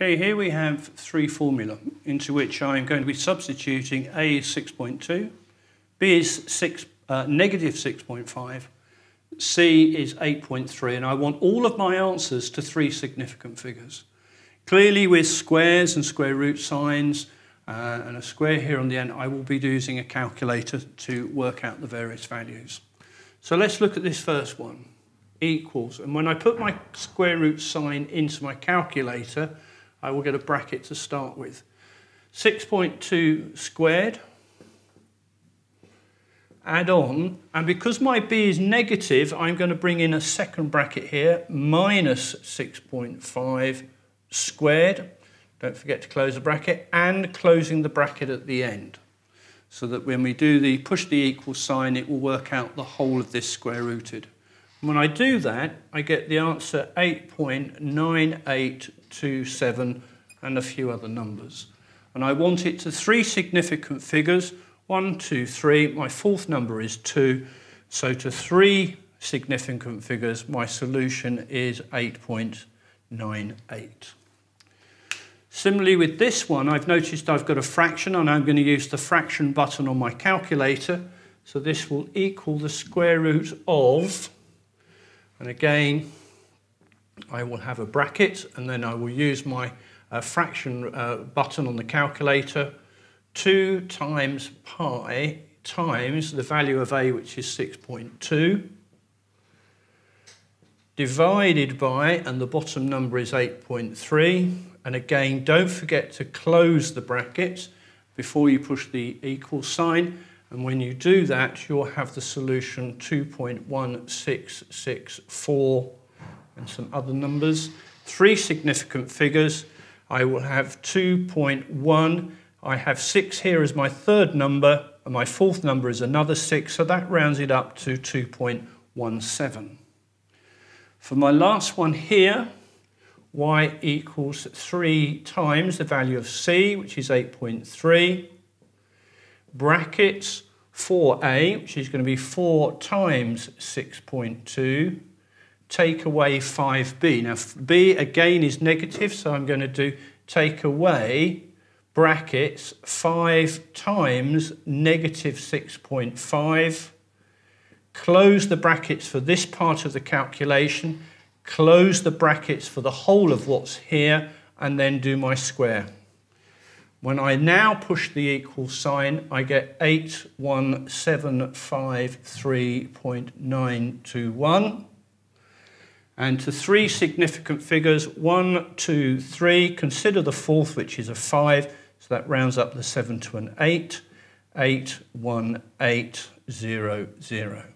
Okay, here we have three formula into which I'm going to be substituting A is 6.2, B is 6, uh, negative 6.5, C is 8.3, and I want all of my answers to three significant figures. Clearly with squares and square root signs uh, and a square here on the end, I will be using a calculator to work out the various values. So let's look at this first one, equals, and when I put my square root sign into my calculator, I will get a bracket to start with. 6.2 squared, add on, and because my b is negative, I'm going to bring in a second bracket here, minus 6.5 squared, don't forget to close the bracket, and closing the bracket at the end. So that when we do the push the equal sign, it will work out the whole of this square rooted. When I do that, I get the answer 8.9827 and a few other numbers. And I want it to three significant figures, one, two, three. My fourth number is two. So to three significant figures, my solution is 8.98. Similarly with this one, I've noticed I've got a fraction and I'm going to use the fraction button on my calculator. So this will equal the square root of, and again, I will have a bracket and then I will use my uh, fraction uh, button on the calculator. 2 times pi times the value of a, which is 6.2, divided by, and the bottom number is 8.3. And again, don't forget to close the brackets before you push the equal sign. And when you do that, you'll have the solution 2.1664 and some other numbers. Three significant figures. I will have 2.1. I have 6 here as my third number, and my fourth number is another 6, so that rounds it up to 2.17. For my last one here, y equals 3 times the value of c, which is 8.3, brackets 4a, which is going to be 4 times 6.2, take away 5b. Now, b again is negative, so I'm going to do take away brackets 5 times negative 6.5. Close the brackets for this part of the calculation. Close the brackets for the whole of what's here, and then do my square. When I now push the equal sign, I get 81753.921 and to three significant figures, one, two, three. Consider the fourth, which is a five, so that rounds up the seven to an eight. Eight, one, eight, zero, zero.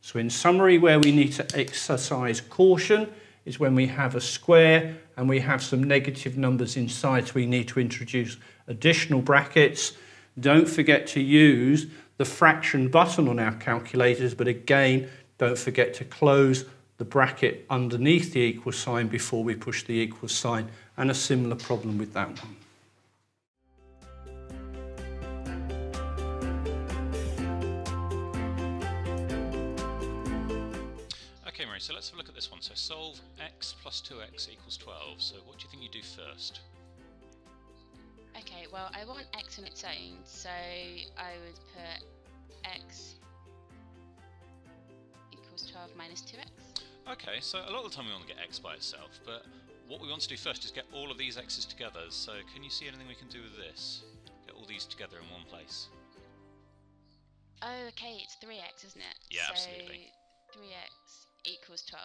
So in summary, where we need to exercise caution is when we have a square and we have some negative numbers inside, so we need to introduce additional brackets. Don't forget to use the fraction button on our calculators, but again, don't forget to close the bracket underneath the equal sign before we push the equal sign, and a similar problem with that one. So let's have a look at this one. So solve x plus 2x equals 12. So what do you think you do first? Okay, well, I want x on its own, so I would put x equals 12 minus 2x. Okay, so a lot of the time we want to get x by itself, but what we want to do first is get all of these x's together. So can you see anything we can do with this? Get all these together in one place. Oh, okay, it's 3x, isn't it? Yeah, so absolutely. 3x equals 12.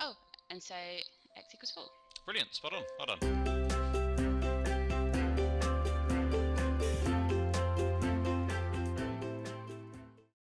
Oh, and so x equals 4. Brilliant, spot on, well done.